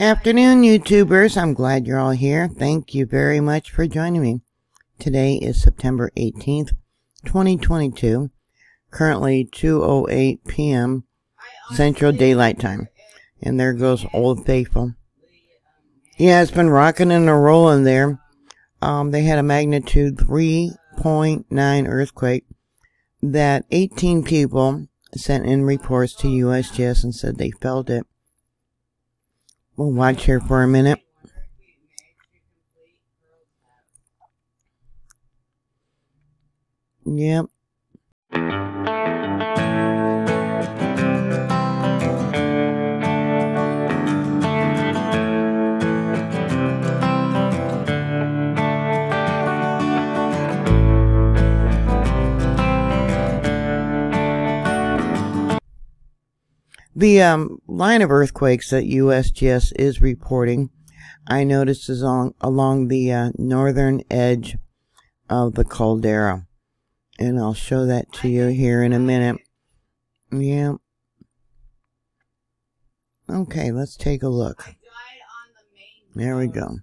Afternoon, YouTubers. I'm glad you're all here. Thank you very much for joining me. Today is September 18th, 2022. Currently 2.08 p.m. Central Daylight Time. And there goes Old Faithful. Yeah, it's been rocking and rolling there. Um, they had a magnitude 3.9 earthquake that 18 people sent in reports to USGS and said they felt it. We'll watch here for a minute. Yep. The um, line of earthquakes that USGS is reporting, I noticed is on, along the uh, northern edge of the caldera. And I'll show that to you here in a minute. Yeah. Okay, let's take a look. There we go.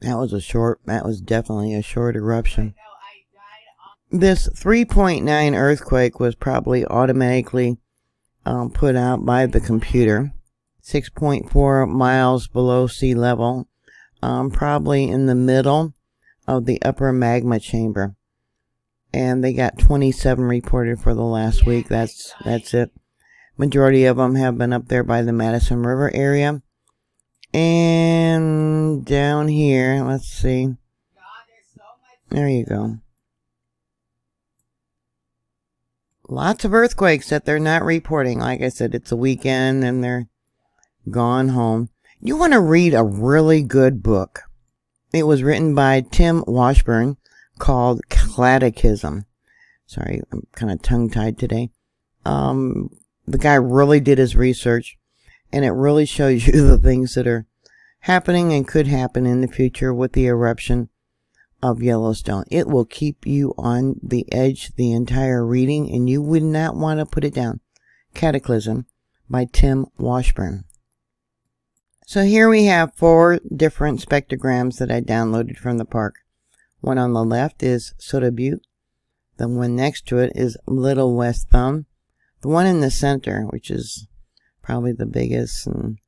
That was a short, that was definitely a short eruption. This 3.9 earthquake was probably automatically um, put out by the computer. 6.4 miles below sea level, um, probably in the middle of the upper magma chamber. And they got 27 reported for the last week. That's that's it. Majority of them have been up there by the Madison River area. And down here, let's see. There you go. Lots of earthquakes that they're not reporting. Like I said, it's a weekend and they're gone home. You want to read a really good book. It was written by Tim Washburn called Cataclysm. Sorry, I'm kind of tongue tied today. Um, the guy really did his research and it really shows you the things that are happening and could happen in the future with the eruption of Yellowstone. It will keep you on the edge the entire reading and you would not want to put it down. Cataclysm by Tim Washburn. So here we have four different spectrograms that I downloaded from the park. One on the left is Soda Butte. The one next to it is Little West Thumb. The one in the center, which is probably the biggest and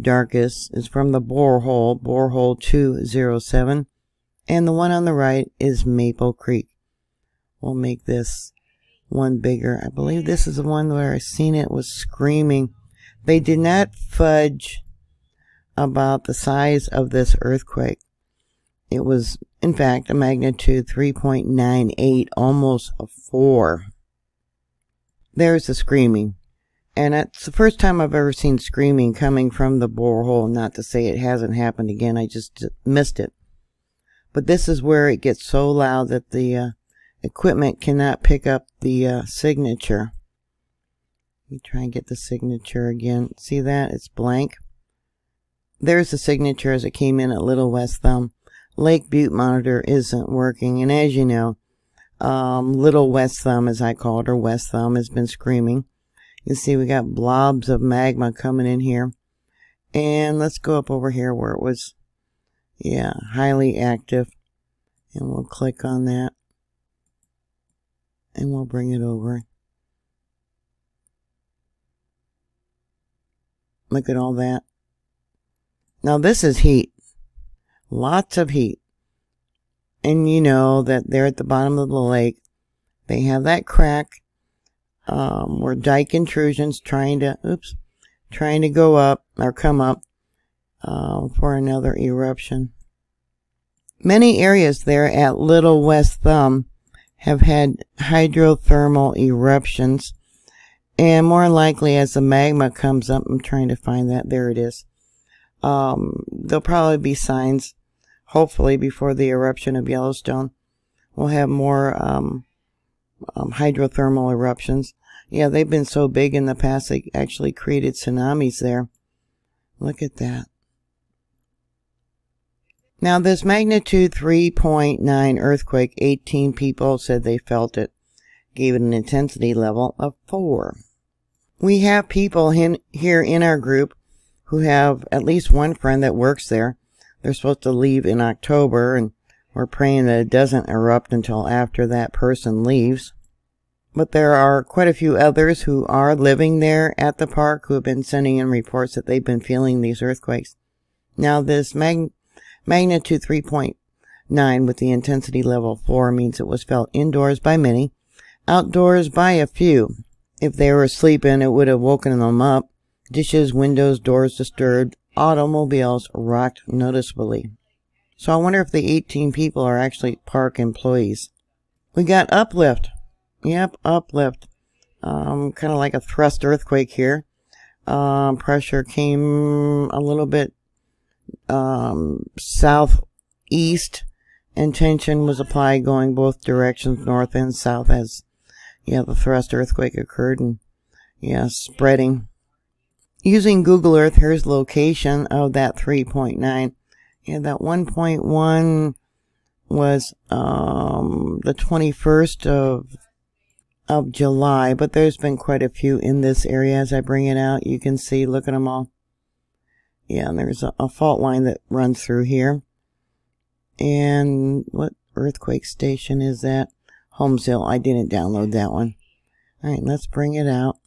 darkest, is from the borehole, borehole 207. And the one on the right is Maple Creek. We'll make this one bigger. I believe this is the one where I seen it was screaming. They did not fudge about the size of this earthquake. It was, in fact, a magnitude 3.98, almost a 4. There's the screaming. And it's the first time I've ever seen screaming coming from the borehole. Not to say it hasn't happened again, I just missed it. But this is where it gets so loud that the uh, equipment cannot pick up the uh, signature. Let me try and get the signature again. See that? It's blank. There's the signature as it came in at Little West Thumb. Lake Butte monitor isn't working. And as you know, um, Little West Thumb, as I call it, or West Thumb, has been screaming. You see we got blobs of magma coming in here. And let's go up over here where it was yeah, highly active. And we'll click on that. And we'll bring it over. Look at all that. Now this is heat. Lots of heat. And you know that they're at the bottom of the lake. They have that crack um, where dike intrusions trying to, oops, trying to go up or come up uh, for another eruption. Many areas there at Little West Thumb have had hydrothermal eruptions, and more likely as the magma comes up, I'm trying to find that, there it is. Um, there'll probably be signs, hopefully, before the eruption of Yellowstone. We'll have more um, um, hydrothermal eruptions. Yeah, they've been so big in the past, they actually created tsunamis there. Look at that. Now, this magnitude 3.9 earthquake, 18 people said they felt it, gave it an intensity level of 4. We have people in, here in our group who have at least one friend that works there. They're supposed to leave in October and we're praying that it doesn't erupt until after that person leaves. But there are quite a few others who are living there at the park who have been sending in reports that they've been feeling these earthquakes. Now, this mag magnitude 3.9 with the intensity level 4 means it was felt indoors by many, outdoors by a few. If they were sleeping, it would have woken them up. Dishes, windows, doors disturbed. Automobiles rocked noticeably. So I wonder if the 18 people are actually park employees. We got uplift. Yep, uplift. Um, kind of like a thrust earthquake here. Um, pressure came a little bit um, southeast, and tension was applied going both directions, north and south, as yeah, the thrust earthquake occurred, and yeah, spreading. Using Google Earth, here's location of that 3.9. Yeah, that 1.1 was um, the 21st of of July, but there's been quite a few in this area as I bring it out. You can see, look at them all. Yeah, and there's a, a fault line that runs through here. And what earthquake station is that? Holmesville. I didn't download that one. Alright, let's bring it out.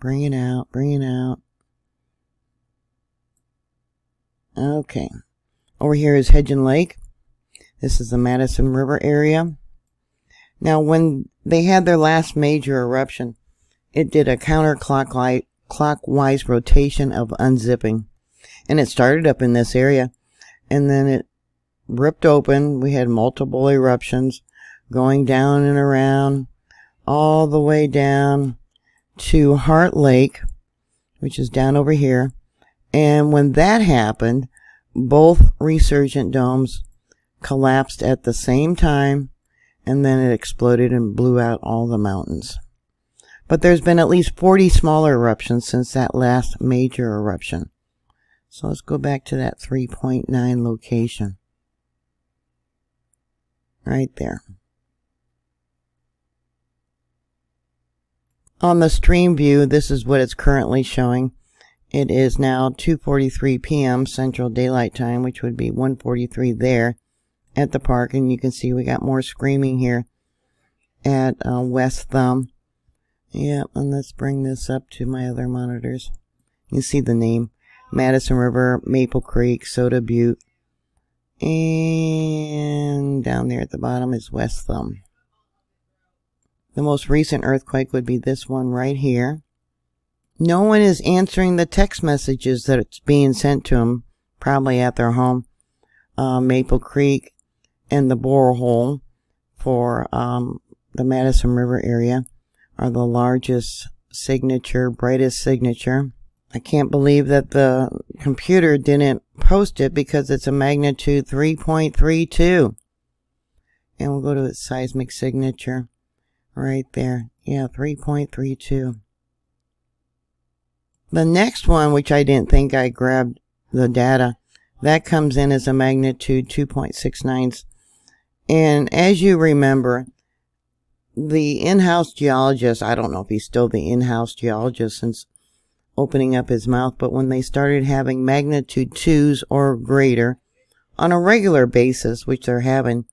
Bring it out, bring it out. Okay. Over here is Hebgen Lake. This is the Madison River area. Now, when they had their last major eruption, it did a counterclockwise clockwise rotation of unzipping. And it started up in this area. And then it ripped open. We had multiple eruptions going down and around all the way down to Heart Lake, which is down over here. And when that happened, both resurgent domes collapsed at the same time, and then it exploded and blew out all the mountains. But there's been at least 40 smaller eruptions since that last major eruption. So let's go back to that 3.9 location. Right there. On the stream view, this is what it's currently showing. It is now 2.43 p.m. Central Daylight Time, which would be 1.43 there at the park. And you can see we got more screaming here at uh, West Thumb. Yep, and let's bring this up to my other monitors. You see the name. Madison River, Maple Creek, Soda Butte. And down there at the bottom is West Thumb. The most recent earthquake would be this one right here. No one is answering the text messages that it's being sent to them, probably at their home. Uh, Maple Creek and the borehole for um, the Madison River area are the largest signature, brightest signature. I can't believe that the computer didn't post it because it's a magnitude 3.32. And we'll go to its seismic signature. Right there. Yeah, 3.32. The next one, which I didn't think I grabbed the data, that comes in as a magnitude 2.69. And as you remember, the in-house geologist, I don't know if he's still the in-house geologist since opening up his mouth, but when they started having magnitude twos or greater on a regular basis, which they're having,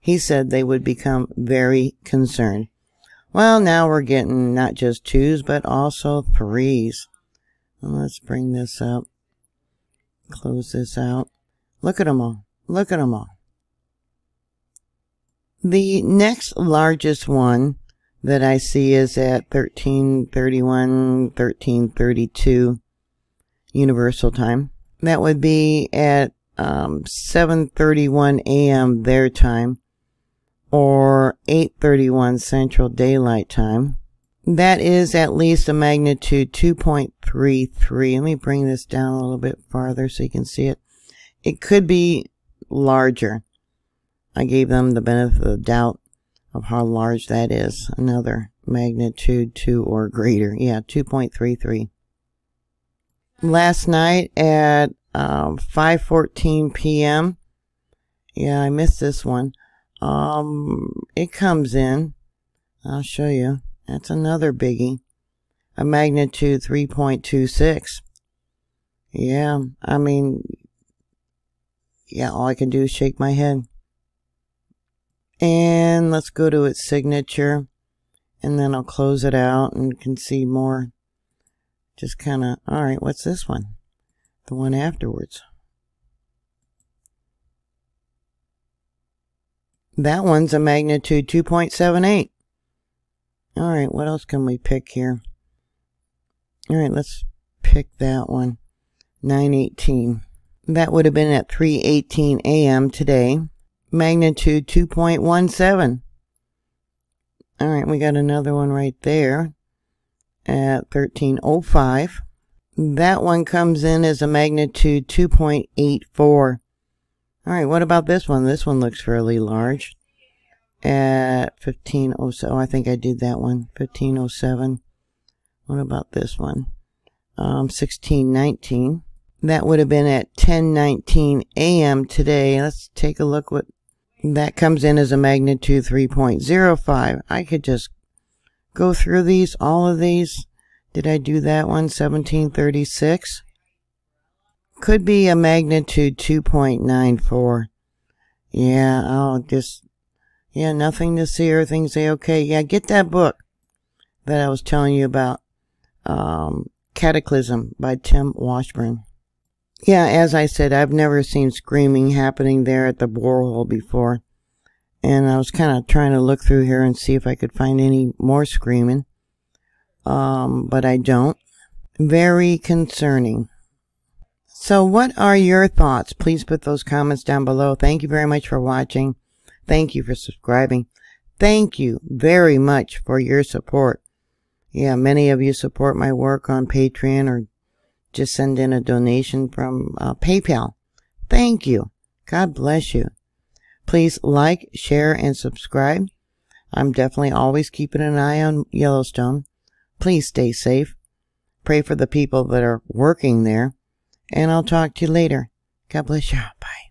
he said they would become very concerned. Well, now we're getting not just twos, but also threes. Let's bring this up. Close this out. Look at them all. Look at them all. The next largest one that I see is at 1331, 1332 Universal Time. That would be at um, 7.31 a.m. their time or 831 Central Daylight Time. That is at least a magnitude 2.33. Let me bring this down a little bit farther so you can see it. It could be larger. I gave them the benefit of doubt of how large that is. Another magnitude 2 or greater. Yeah, 2.33. Last night at um, 5.14 p.m. Yeah, I missed this one. Um, it comes in. I'll show you. That's another biggie. a magnitude 3.26. Yeah, I mean, yeah, all I can do is shake my head. And let's go to its signature. And then I'll close it out and can see more. Just kind of, alright, what's this one? The one afterwards. That one's a magnitude 2.78. Alright, what else can we pick here? Alright, let's pick that one. 918. That would have been at 3.18 a.m. today. Magnitude 2.17. Alright, we got another one right there at 13.05. That one comes in as a magnitude 2.84. Alright, what about this one? This one looks fairly large. At 15.07. Oh, I think I did that one. 15.07. What about this one? Um, 16.19. That would have been at 10:19 a.m. today. Let's take a look what that comes in as a magnitude 3.05. I could just go through these, all of these. Did I do that one? 1736. Could be a magnitude 2.94. Yeah, I'll just, yeah, nothing to see. Everything's say, okay. Yeah, get that book that I was telling you about. Um, Cataclysm by Tim Washburn. Yeah, as I said, I've never seen screaming happening there at the borehole before. And I was kind of trying to look through here and see if I could find any more screaming. Um, but I don't. Very concerning. So what are your thoughts? Please put those comments down below. Thank you very much for watching. Thank you for subscribing. Thank you very much for your support. Yeah, many of you support my work on Patreon or just send in a donation from uh, PayPal. Thank you. God bless you. Please like, share, and subscribe. I'm definitely always keeping an eye on Yellowstone. Please stay safe. Pray for the people that are working there. And I'll talk to you later. God bless you. Bye.